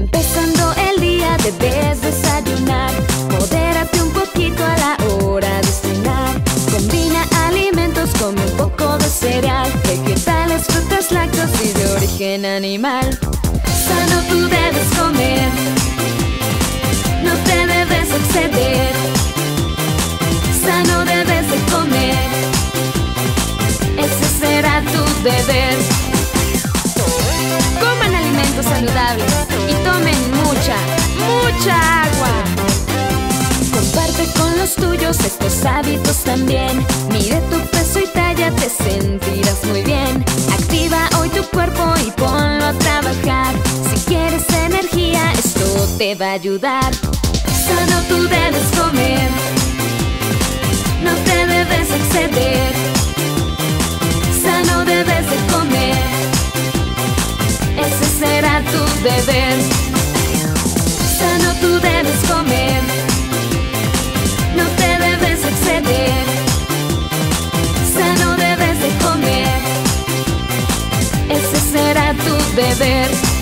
Empezando el día debes desayunar. Modérate un poquito a la hora de cenar. Combina alimentos, come un poco de cereal, vegetales, frutas, lácteos y de origen animal. Sano tú debes comer. No te debes exceder. Sano debes de comer. Ese será tu deber. Coman alimentos saludables tomen mucha, mucha agua. Comparte con los tuyos estos hábitos también. Mide tu peso y talla, te sentirás muy bien. Activa hoy tu cuerpo y ponlo a trabajar. Si quieres energía, esto te va a ayudar. Sano tú beber, sano tú debes comer, no te debes exceder, sano debes de comer, ese será tu deber.